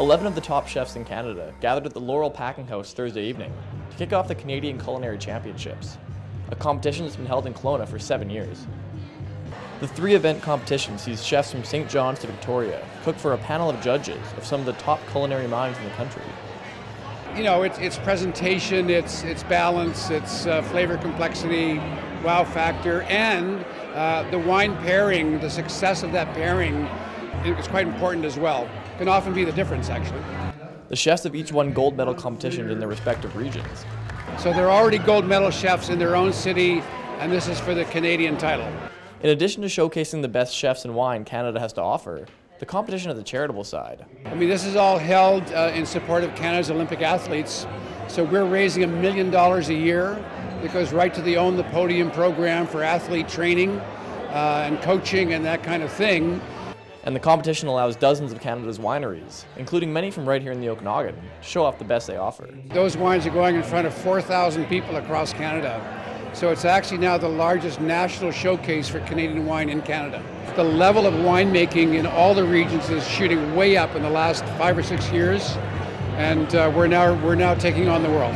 11 of the top chefs in Canada gathered at the Laurel Packing House Thursday evening to kick off the Canadian Culinary Championships, a competition that's been held in Kelowna for seven years. The three event competition sees chefs from St. John's to Victoria cook for a panel of judges of some of the top culinary minds in the country. You know, it's, it's presentation, it's, it's balance, it's uh, flavor complexity, wow factor, and uh, the wine pairing, the success of that pairing is quite important as well. Can often be the difference, actually. The chefs have each won gold medal competitions in their respective regions. So they're already gold medal chefs in their own city, and this is for the Canadian title. In addition to showcasing the best chefs and wine Canada has to offer, the competition has the charitable side. I mean, this is all held uh, in support of Canada's Olympic athletes. So we're raising a million dollars a year that goes right to the Own the Podium program for athlete training uh, and coaching and that kind of thing. And the competition allows dozens of Canada's wineries, including many from right here in the Okanagan, to show off the best they offer. Those wines are going in front of 4,000 people across Canada. So it's actually now the largest national showcase for Canadian wine in Canada. The level of winemaking in all the regions is shooting way up in the last five or six years, and uh, we're now we're now taking on the world.